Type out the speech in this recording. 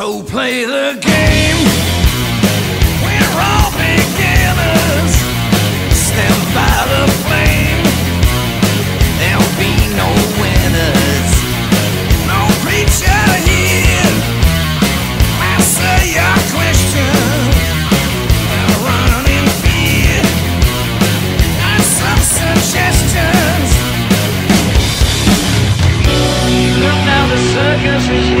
So play the game. We're all beginners. Stand by the flame. There'll be no winners. No preacher here. Answer your question. I'll run in fear. Not some suggestions. Look now the circus is here.